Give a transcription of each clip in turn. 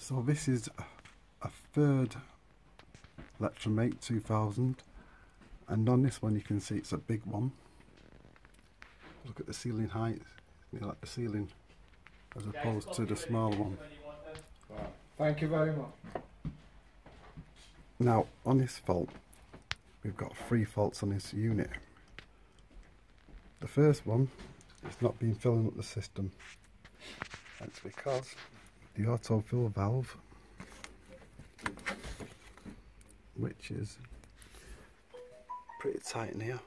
So this is a third ElectraMate 2000 and on this one you can see it's a big one. Look at the ceiling height, it's like the ceiling as opposed to the smaller one. Thank you very much. Now on this fault we've got three faults on this unit. The first one is not been filling up the system. That's because the autofill valve which is pretty tight in here.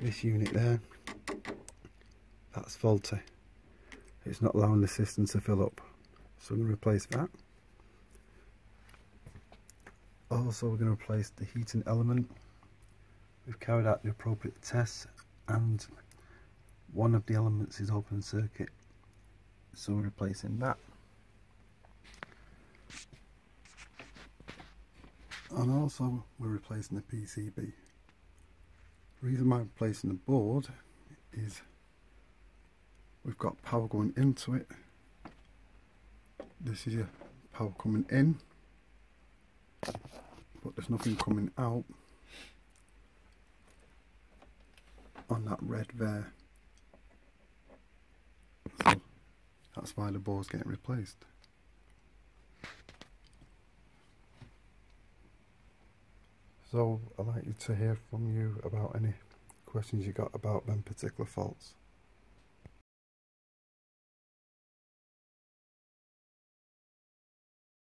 This unit there that's faulty. It's not allowing the system to fill up. So I'm going to replace that. Also we're going to replace the heating element. We've carried out the appropriate tests and one of the elements is open circuit so we're replacing that and also we're replacing the PCB. The reason why I'm replacing the board is we've got power going into it. This is your power coming in, but there's nothing coming out on that red there. So that's why the board's getting replaced. So I'd like you to hear from you about any questions you got about them particular faults.